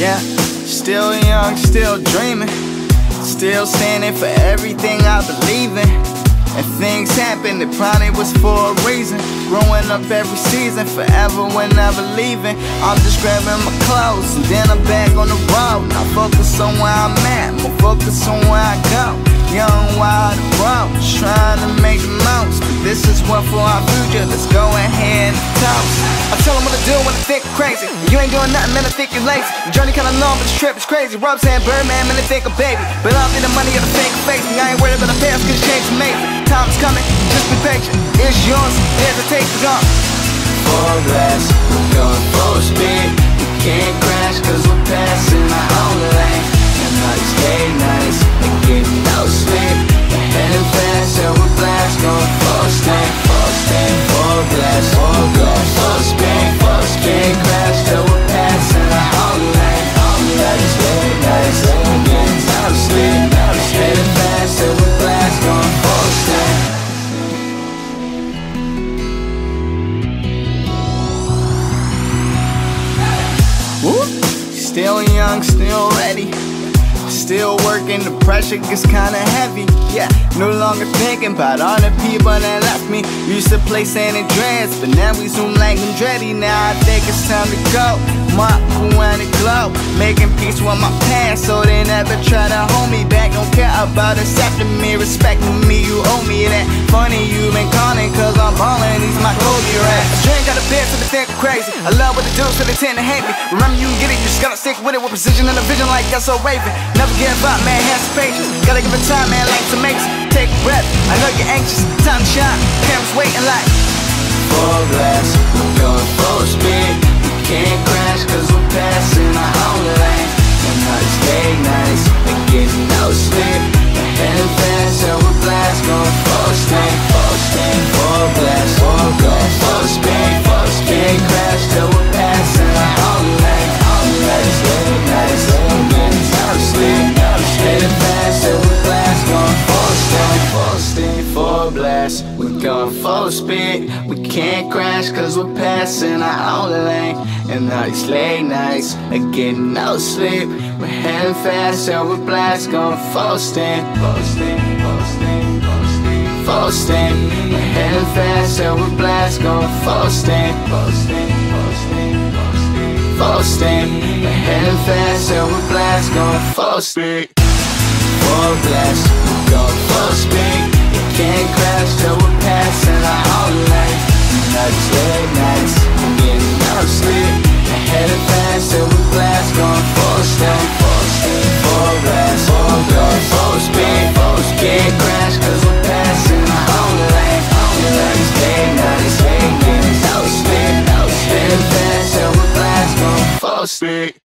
Yeah, still young, still dreaming. Still standing for everything I believe in. And things happen, it probably was for a reason. Growing up every season, forever, whenever leaving. I'm just grabbing my clothes, and then I'm back on the road. Now focus on where I'm at, more focus on where I go. Young, wild, broke, trying to make the most. This is one for our future, let's go ahead and toast. I tell them what to do when they think crazy. You ain't doing nothing, man, I think you're lazy. The journey kinda long, but the trip is crazy. Rob saying Birdman, man, they think a baby. But I'll be the money of the fake face. I ain't worried about the past, cause change amazing. Time's coming, just be patient. It's yours, of gone. Four glass, we're going full speed young, still ready. Still working, the pressure gets kinda heavy. Yeah, no longer thinking about all the people that left me. Used to play San Andreas, but now we zoom like Andretti. Now I think it's time to go. Mark around the globe, making peace with my past, so they never try to hold me back. Don't care about accepting me, respecting me. You owe me that. Funny you been calling, cause I'm ballin'. These my Kobe rats. Of bed, so they I'm crazy. I love what they do, so they tend to hate me. Remember, you can get it, you just gotta stick with it with precision and a vision like that's so Raven. Never give up, man, have some patience. Gotta give it time, man, like some makes Take a breath, I know you're anxious. Time to shine, cameras waiting like. Blast, we're going full speed We can't crash cause we're passing our own lane. And all these late nights are getting no sleep. We're heading fast and we're blast, going full steam. Full steam, full steam, full steam. Full steam, we're heading fast and we're blast, going full steam. Full steam, full steam, full steam. Full steam, we're heading fast and we're blast, going full speed. Full blast, we're going full speed. We can't crash till we're passing our own lane Nights, late nights, we're getting no sleep We're heading fast till we blast, going full steam Full steam, full blast, full going full speed. Full can't crash cause we're passing our own lane Nights, late nights, we're getting no sleep. Heading fast till we blast, going full speed